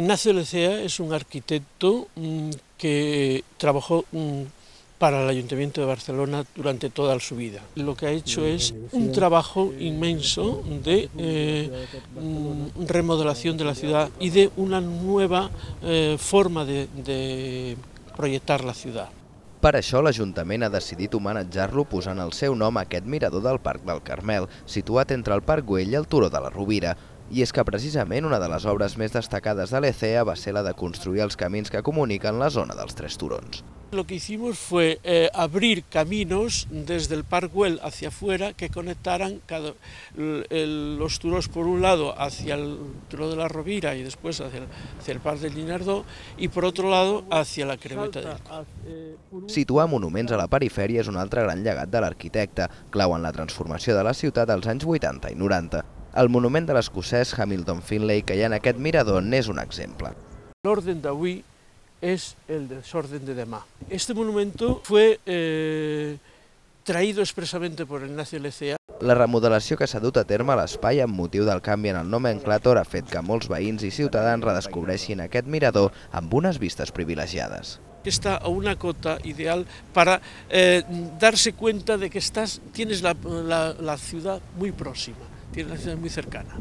Ignacio Lecea es un arquitecto mm, que trabajó mm, para el Ayuntamiento de Barcelona durante toda su vida. Lo que ha hecho es un trabajo inmenso de eh, mm, remodelación de la ciudad y de una nueva eh, forma de, de proyectar la ciudad. Per això, l'Ajuntament ha decidit homenatjar-lo posant el seu nom a aquest mirador del Parc del Carmel, situat entre el Parc Güell i el Turó de la Rovira. I és que precisament una de les obres més destacades de l'ECEA va ser la de construir els camins que comuniquen la zona dels Tres Turons. Lo que hicimos fue eh, abrir caminos desde el Parc Güell hacia afuera que conectaran cada, el, el, los turos por un lado hacia el Turo de la Rovira y después hacia el, hacia el Parc del Linardó y por otro lado hacia la Cremeta del Coll. Situar monuments a la perifèria és un altre gran llegat de l'arquitecte, clau en la transformació de la ciutat als anys 80 i 90. El monument de l'escocès Hamilton Finlay que hi ha en aquest mirador n'és un exemple. L'orden d'avui es el desorden de demà. Este monumento fue eh, traído expresamente por Ignacio Lecea. La remodelació que s'ha dut a terme a l'espai amb motiu del canvi en el nomenclator ha fet que molts veïns i ciutadans redescobreixin aquest mirador amb unes vistes privilegiades. Está a una cota ideal para eh, darse cuenta de que estás, tienes la, la, la ciudad muy próxima, tienes la ciudad muy cercana.